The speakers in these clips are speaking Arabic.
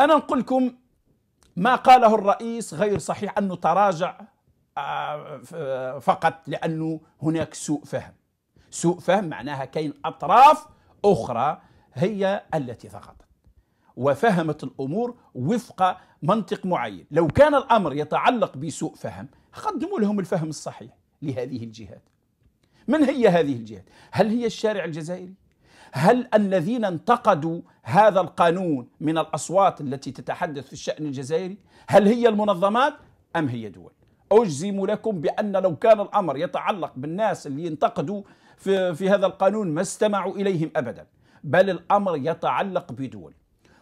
أنا نقول لكم ما قاله الرئيس غير صحيح أنه تراجع آه، فقط لأنه هناك سوء فهم. سوء فهم معناها كاين أطراف أخرى هي التي ضغطت وفهمت الأمور وفق منطق معين. لو كان الأمر يتعلق بسوء فهم قدموا لهم الفهم الصحيح لهذه الجهات. من هي هذه الجهات؟ هل هي الشارع الجزائري؟ هل الذين انتقدوا هذا القانون من الأصوات التي تتحدث في الشأن الجزائري؟ هل هي المنظمات أم هي دول؟ أجزم لكم بأن لو كان الأمر يتعلق بالناس اللي ينتقدوا في, في هذا القانون ما استمعوا إليهم أبدا بل الأمر يتعلق بدول.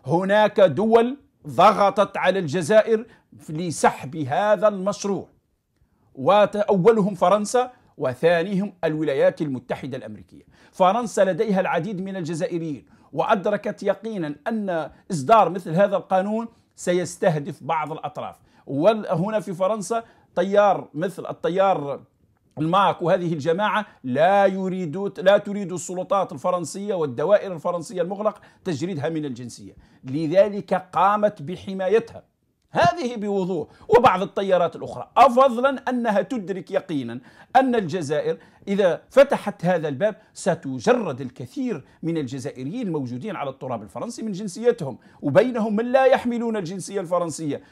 هناك دول ضغطت على الجزائر لسحب هذا المشروع. وأولهم فرنسا وثانيهم الولايات المتحدة الأمريكية. فرنسا لديها العديد من الجزائريين وأدركت يقينا أن إصدار مثل هذا القانون سيستهدف بعض الأطراف. وهنا في فرنسا طيار مثل الطيار الماك وهذه الجماعة لا يريد لا تريد السلطات الفرنسية والدوائر الفرنسية المغلق تجريدها من الجنسية. لذلك قامت بحمايتها. هذه بوضوح. وبعض الطيارات الأخرى. أفضلا أنها تدرك يقينا أن الجزائر إذا فتحت هذا الباب ستجرد الكثير من الجزائريين الموجودين على التراب الفرنسي من جنسيتهم. وبينهم من لا يحملون الجنسية الفرنسية.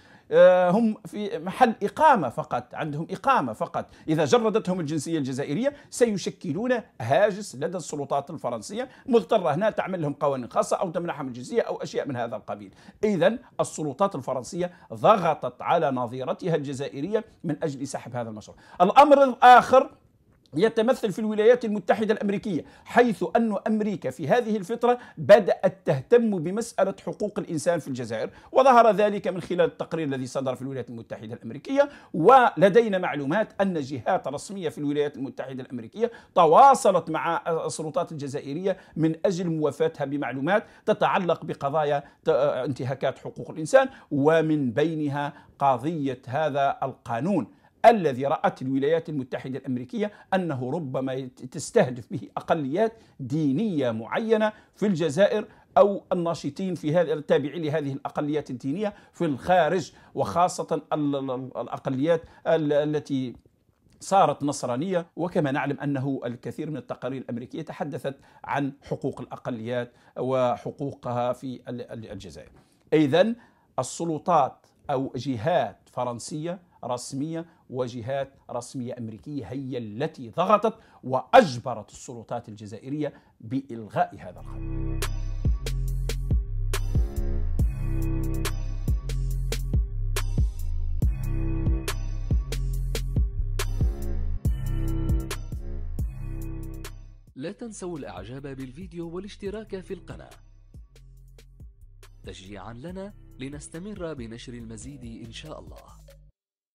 هم في محل إقامة فقط عندهم إقامة فقط. إذا جردتهم الجنسية الجزائرية سيشكلون هاجس لدى السلطات الفرنسية مضطرة هنا تعمل لهم قوانين خاصة أو تمنحهم الجنسية أو أشياء من هذا القبيل. إذا السلطات الفرنسية ضغطت على نظيرتها الجزائرية من أجل سحب هذا المشروع. الأمر الآخر يتمثل في الولايات المتحدة الأمريكية حيث أن أمريكا في هذه الفترة بدأت تهتم بمسألة حقوق الإنسان في الجزائر وظهر ذلك من خلال التقرير الذي صدر في الولايات المتحدة الأمريكية ولدينا معلومات أن جهات رسمية في الولايات المتحدة الأمريكية تواصلت مع السلطات الجزائرية من أجل موافاتها بمعلومات تتعلق بقضايا انتهاكات حقوق الإنسان ومن بينها قضية هذا القانون. الذي رأت الولايات المتحدة الأمريكية أنه ربما تستهدف به أقليات دينية معينة في الجزائر أو الناشطين في هذه التابعين لهذه الأقليات الدينية في الخارج وخاصة الأقليات التي صارت نصرانية. وكما نعلم أنه الكثير من التقارير الأمريكية تحدثت عن حقوق الأقليات وحقوقها في الجزائر. إذا السلطات أو جهات فرنسية رسمية وجهات رسمية أمريكية هي التي ضغطت وأجبرت السلطات الجزائرية بإلغاء هذا القانون لا تنسوا الإعجاب بالفيديو والاشتراك في القناة. تشجيعا لنا لنستمر بنشر المزيد إن شاء الله.